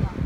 많아.